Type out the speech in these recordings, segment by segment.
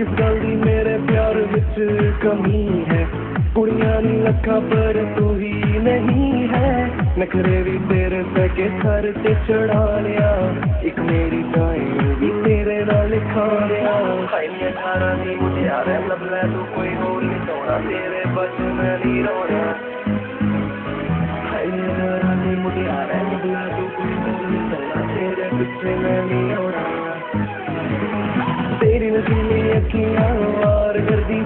ਆ ਜਾ ਤੈਨੂੰ ਸੈਰ ਮੈਂ ਕਰਾ ਦਿਆਂ ਛੱਡਦੇ ਆ ਬੇਵਫਾਈਆਂ ਪਿਆਰ ਦੀ ਲੈਂਗੜੀਆਂ ਤੂੰ ਕਹਿ ਦੇ ਵਿੱਚ ਕੁਛ ਤਾਜ ਨਹੀਂ ਬਣਾ ਲਿਆ ਕਿਸ ਗੱਲ ਦੀ ਮੇਰੇ ਪਿਆਰ ਵਿੱਚ ਕਮੀ ਹੈ ਕੁੜੀਆਂ ਨੀ ਲੱਖਾਂ ਪਰ ਤੂੰ ਹੀ ਨਹੀਂ ਹੈ ਨਖਰੇ ਵੀ ਤੇਰੇ ਸਕੇ ਸਰ ਤੇ ਚੜਾ ਲਿਆ ਇੱਕ ਮੇਰੀ ਟਾਈਮ ਵੀ ਤੇਰੇ ਨਾਲ ਖਾ ਲਿਆ ਹਾਈ ਨੀ ਅਠਾਰਾਂ ਦੀ ਮੁਟਿਆਰੇ ਲੱਭ ਲੈ ਤੂੰ ਕੋਈ ਹੋਰ ਨਹੀਂ ਸੋਣਾ ਤੇਰੇ ਬਸ ਮੈਂ ਨਹੀਂ ਰੋਣਾ लड़कियाँ वार कर दी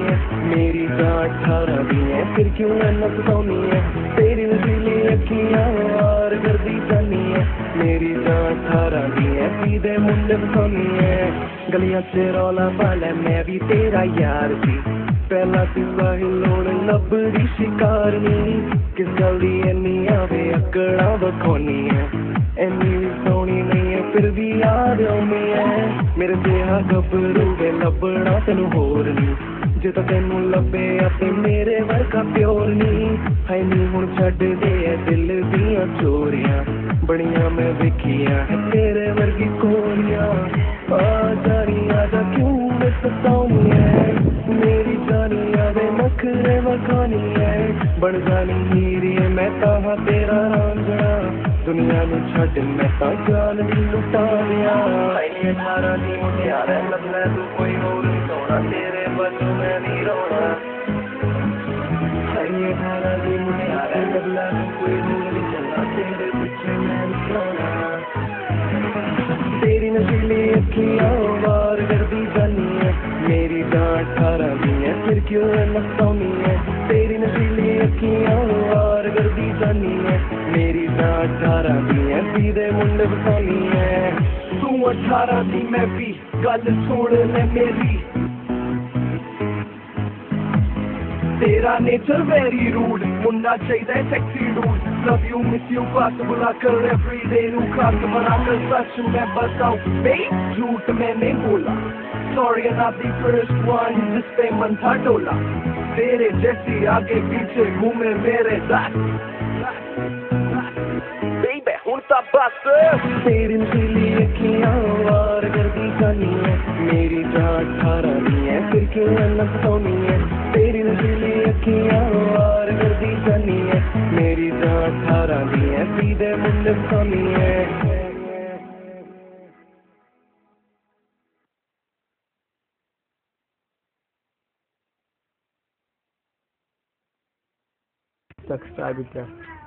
है। मेरी तो अठारह भी है, फिर क्यों एनक सौनी है? तेरी नशीली अखियाँ वार कर दी है। मेरी तो अठारह भी है, सीधे मुंडे फसौनी है। गलियाँ से रौला पाले मैं भी तेरा यार थी। पहला तिवा हिलोड़ शिकार शिकारनी किस गली एनी आवे, अकड़ा वखोनी है। एनी ਮੇਰੇ ਜਿਹਾ ਗੱਭਰੂ ਵੇ ਲੱਭਣਾ ਤੈਨੂੰ ਹੋਰ ਨਹੀਂ ਜੇ ਤਾਂ ਤੈਨੂੰ ਲੱਭੇ ਅਤੇ ਮੇਰੇ ਵਰਗਾ ਪਿਓਰ ਨਹੀਂ ਹੈ ਨਹੀਂ ਹੁਣ ਛੱਡ ਦੇ ਐ ਦਿਲ ਦੀਆਂ ਚੋਰੀਆਂ ਬੜੀਆਂ ਮੈਂ ਵੇਖੀਆਂ ਹੈ ਤੇਰੇ ਵਰਗੀ ਕੋਰੀਆਂ ਆ ਜਾਣੀ ਆ ਜਾ ਕਿਉਂ ਮੈਂ ਸਤਾਉਣੀ ਐ ਮੇਰੀ ਜਾਨੀ ਆਵੇ ਨਖਰੇ ਵਖਾਨੀ ਐ ਬਣ ਜਾਣੀ ਹੀਰੀ ਐ ਮੈਂ ਤਾਂ ਹਾਂ ਤੇਰਾ ਰਾਂਝਣਾ दुनिया में छड तो मतलब मैं ता जान नी लुटा लिया आईने थारा नी मुटिया रे लगला तू कोई होर सोना तेरे बस मतलब मैं नी रोना। आईने थारा नी मुटिया रे लगला तू कोई होर सोना तेरे बस मैं नी रोना। तेरी नशीली अखियाँ बार करदी जानी है मेरी जान ठारा नी है फिर क्यों है मस्तानी है? तेरी नशीली अखियाँ बार करदी जानी है है मेरी डांट अठारह भी है सीधे मुंडे फसानी है ਤੂੰ 18 ਦੀ ਮੈਂ ਵੀ ਗੱਲ ਸੁਣ ਲੈ ਮੇਰੀ ਤੇਰਾ ਨੇਚਰ ਵੈਰੀ ਰੂਡ ਮੁੰਡਾ ਚਾਹੀਦਾ sexy dude love you miss you ਬਾਤ ਬੁਲਾ ਕਰ ਐਵਰੀ ਡੇ ਨੂੰ ਖਾਸ ਬਣਾ ਕਰ ਸੱਚ ਮੈਂ ਬਤਾਉ ਬੇ ਝੂਠ ਮੈਂ ਨਹੀਂ ਬੋਲਾ sorry not the first one जिस पे मन था डोला तेरे जैसी आगे पीछे घूमे मेरे दांत Baby, बस। तेरी पीली अखियाँ और गर्दी कानी है मेरी जान खारा नहीं है, फिर क्यों अलग सोनी है? तेरी पीली अखियाँ और गर्दी कानी है मेरी जान खारा नहीं है, सीधे मुंडे सोनी है। Subscribe with them.